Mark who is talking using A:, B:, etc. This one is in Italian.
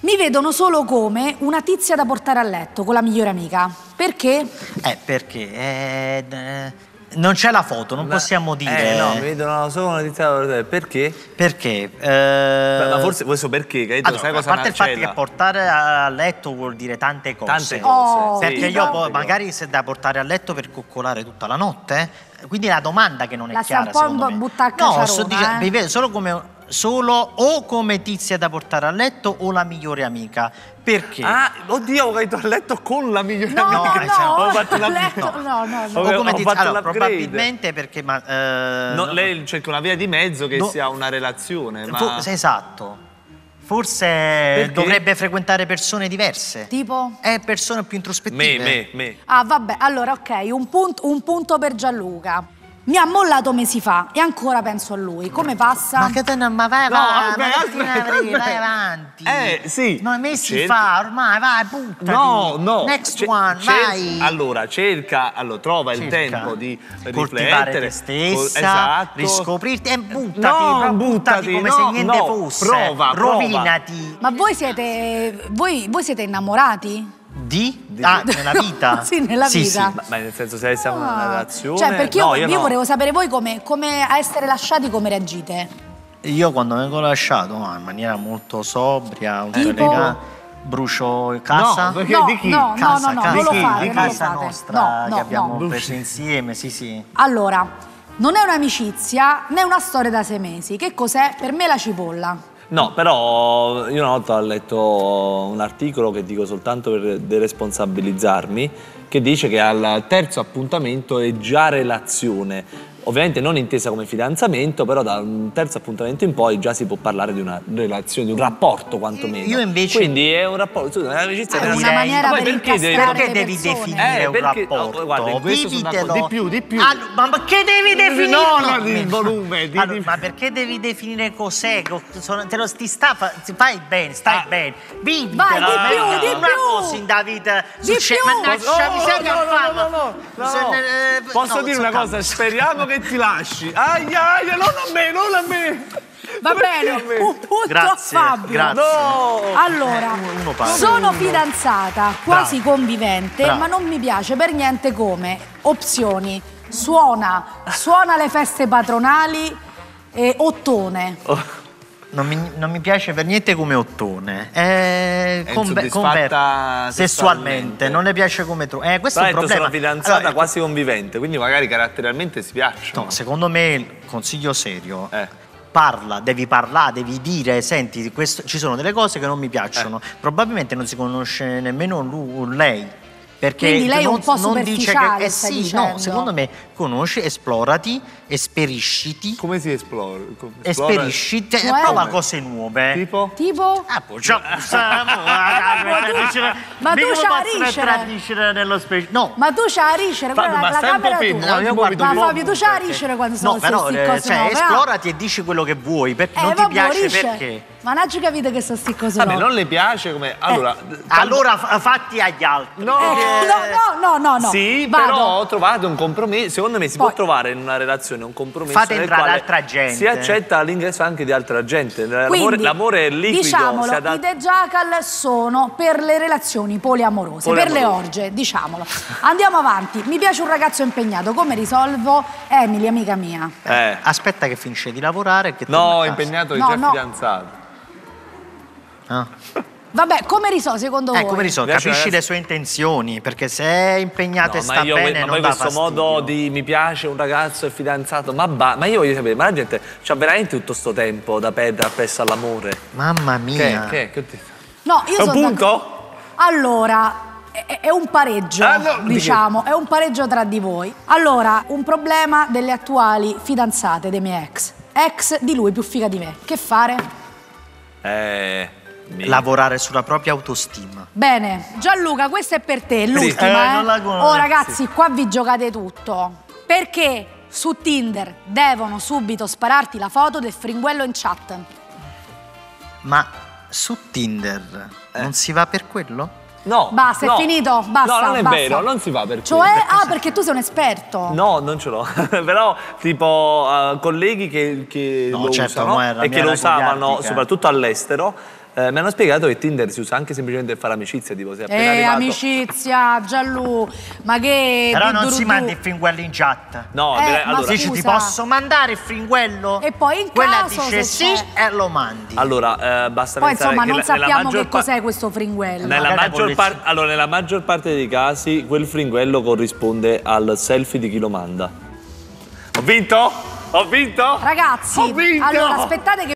A: Mi vedono solo come una tizia da portare a letto con la migliore amica. Perché?
B: Eh, perché? Eh, eh, non c'è la foto, non
C: La-
B: possiamo dire.
C: Eh, no, mi vedono solo una notizia da Perché?
B: Perché? Eh,
C: ma forse questo perché? Detto,
B: allora,
C: sai
B: a
C: cosa
B: parte il fatto che portare a letto vuol dire tante cose.
C: Tante
A: Oh,
C: cose.
B: Perché
C: sì,
B: io
C: tante
B: poi
C: cose.
B: magari se da portare a letto per coccolare tutta la notte, eh, quindi la domanda che non è
A: La
B: chiara
A: un po'
B: secondo me.
A: butta a
B: No, sto dicendo,
A: eh.
B: mi vedo solo come solo o come tizia da portare a letto o la migliore amica. Perché?
C: Ah, oddio, ho caduto a letto con la migliore
A: No,
C: amica.
B: no, no,
C: Ho fatto una-
A: letto, no, no, no.
B: O come
C: ho
B: tizia,
C: fatto
B: allora, probabilmente perché ma, eh,
C: No,
B: no-
C: lei cerca una via di mezzo che
B: No.
C: sia una relazione, ma...
B: Esatto. Forse
C: Perché?
B: dovrebbe frequentare persone diverse.
A: Tipo?
B: Eh, persone più introspettive.
C: Me, me, me.
A: Ah, vabbè, allora ok, un, punt- un punto per Gianluca. Mi ha mollato mesi fa e ancora penso a lui. Come passa?
B: Ma che te ne ma vai,
C: No,
B: vai,
C: aspetta,
B: ma ne frega, vai avanti.
C: Eh, sì.
B: No, mesi fa, ormai, vai, buttati.
C: No, no.
B: Next one, vai.
C: Allora, cerca, allora, trova il
B: Cerca.
C: tempo di
B: coltivare
C: riflettere.
B: te stessa,
C: Esatto.
B: riscoprirti e buttati,
C: No,
B: buttati,
C: buttati,
B: come
C: no,
B: se niente
C: no,
B: fosse.
C: prova, prova.
B: Rovinati.
A: Ma voi siete. Voi, voi siete innamorati?
B: Di? Ah, nella vita?
A: Sì, nella vita.
C: Ma, ma nel senso se siamo in una
A: Ah.
C: relazione...
A: Cioè, perché io,
C: no,
A: io
C: no.
A: volevo sapere voi come, come a essere lasciati, come reagite.
B: Io quando vengo lasciato, no, in maniera molto sobria, elegante, brucio casa.
C: No, perché
A: No,
C: di chi?
A: no,
B: casa,
A: no, no,
B: casa,
A: non lo
B: di
A: fate,
B: Di
A: non lo
B: casa nostra
A: No, no,
B: che abbiamo
A: no.
B: preso insieme, sì, sì.
A: Allora, non è un'amicizia né una storia da sei mesi. Che cos'è? Per me la cipolla.
C: No, però io una volta ho letto un articolo che dico soltanto per deresponsabilizzarmi, che dice che al terzo appuntamento è già relazione. Ovviamente non intesa come fidanzamento, però da un terzo appuntamento in poi già si può parlare di una relazione, di un rapporto quantomeno.
B: Io invece-
C: Quindi è un rapporto, scusa, un'amicizia
A: È
C: vera-
A: una maniera
C: Ma poi
A: per
C: perché devi-
B: Perché devi definire
C: Eh,
B: un
C: perché-
B: rapporto?
C: oh, guarda. Di più, di più.
B: Ah, ma perché devi definire?
C: No, no, il volume, di-
B: Allora,
C: di-
B: ma perché devi definire cos'è? Te lo ti sta fai bene, stai
C: Ah.
B: bene. Vivitelo.
A: Vai, di più, di più.
B: Cosa in da vita
A: Di
B: succede.
A: più.
B: Mannaggia,
C: Oh, no, no,
B: fama.
C: no, no, no,
B: Se
C: no.
B: ne- eh,
C: Posso
B: no,
C: dire una cosa? Speriamo che ti lasci. Aia, aia, non a me, non a me.
A: Va
C: Perché
A: bene, un punto
B: Grazie,
A: a Fabio.
B: grazie.
C: No.
A: Allora,
B: Eh,
A: sono fidanzata, quasi
B: Bravo.
A: convivente,
B: Bravo.
A: ma non mi piace per niente come opzioni. Suona, suona le feste patronali e ottone.
B: Non mi, non mi piace per niente come ottone. È,
C: È insoddisfatta
B: conver-
C: sessualmente.
B: sessualmente. Non le piace come tu. Eh, questo
C: Però
B: è un problema.
C: sono fidanzata
B: Allora,
C: quasi convivente, quindi magari caratterialmente si piacciono.
B: No, secondo me il consiglio serio.
C: Eh.
B: Parla, devi parlare, devi dire, senti, questo- ci sono delle cose che non mi piacciono.
C: Eh.
B: Probabilmente non si conosce nemmeno lui, lei. Perché
A: Quindi lei è
B: non,
A: un po'
B: non dice che
A: superficiale,
B: eh sì,
A: dicendo.
B: no, secondo me conosci, esplorati, esperisciti,
C: Come si esplora? Esplora-
B: esperisci, cioè,
A: Cioè?
B: prova cose nuove.
C: Tipo?
A: Tipo?
B: Ah, poi già,
A: Ma tu c'ha ricere.
B: a dicere nello specifico. No,
A: Ma tu c'hai a ricere, quella
C: ma
A: la camera tua.
C: no, io
B: guardo
A: Ma. Fabio, tu c'hai a ricere quando sono
B: No, però
A: queste
B: eh,
A: cose
B: cioè,
A: nuove, ah?
B: esplorati e dici quello che vuoi, perché
A: Eh,
B: non ti piace perché.
A: Ma non ci capite che sono sti cose
C: Vabbè, non le piace come... Allora...
B: Allora fa- fatti agli altri.
C: No.
A: Eh, no, no, no, no.
C: Sì,
A: Vado.
C: però trovate un compromesso. Secondo me si
A: Poi-
C: può trovare in una relazione un compromesso.
B: Fate
C: nel
B: entrare
C: quale
B: altra gente.
C: Si accetta l'ingresso anche di altra gente. L'amore, è liquido.
A: diciamolo,
C: si adatta-
A: i The Jackal sono per le relazioni poliamorose, per le
C: Poliamorose.
A: orge, diciamolo. Andiamo avanti. Mi piace un ragazzo impegnato, come risolvo? Emily, amica mia.
C: Eh.
B: Aspetta che finisce di lavorare e che
C: No, impegnato, è
A: No,
C: già
A: no.
C: fidanzato.
B: Ah.
A: Vabbè, come risolvo secondo
B: Eh,
A: voi?
B: come?
C: Invece
B: Capisci
C: adesso-
B: le sue intenzioni, perché se è impegnato e
C: No,
B: sta
C: ma io
B: bene
C: ma
B: non
C: questo
B: fastidio.
C: modo di mi piace un ragazzo è fidanzato, ma, ba- ma io voglio sapere, ma la gente c'ha veramente tutto sto tempo da perdere appresso all'amore?
B: Mamma
C: Che,
B: mia.
C: che, che detto?
A: No, io
C: È un
A: sono
C: punto?
A: Allora, è, è un pareggio,
C: Ah, no, di
A: diciamo, è un pareggio tra di voi. Allora, un problema delle attuali fidanzate dei miei ex. Ex di lui più figa di me. Che fare?
C: Eh,
B: Lavorare sulla propria autostima.
A: Bene, Gianluca, questa è per te, l'ultima.
B: Eh,
A: eh.
B: non la conosco.
A: Oh ragazzi, qua vi giocate tutto. Perché su Tinder devono subito spararti la foto del fringuello in chat?
B: Ma su Tinder
C: Eh.
B: non si va per quello?
C: No,
A: Basta,
C: no.
A: è finito, basta.
C: No, non è
A: basta.
C: vero, non si fa per
A: Cioè,
C: quello.
A: ah, perché tu sei un esperto.
C: No, non ce l'ho. Però, tipo, eh, colleghi che, che
B: No,
C: lo
B: certo,
C: usano e che lo usavano
B: goliardica.
C: soprattutto all'estero, eh, mi hanno spiegato che Tinder si usa anche semplicemente per fare amicizia. Tipo, sei appena
A: Eh,
C: arrivato.
A: amicizia, Gianlu, ma che...
B: Però non si manda il fringuello in chat.
C: No,
A: Eh,
C: beh,
A: ma
C: allora,
A: sì,
B: Dici ti posso mandare il fringuello?
A: E poi in
B: Quella
A: caso
B: dice
A: se
B: sì e lo mandi.
C: allora, eh, basta
A: Poi
C: pensare
A: insomma
C: che
A: non sappiamo
C: maggior
A: che cos'è questo fringuello.
C: Nella maggior, allora, nella maggior parte dei casi, quel fringuello corrisponde al selfie di chi lo manda. Ho vinto? Ho vinto?
A: Ragazzi,
C: Ho vinto!
A: allora aspettate che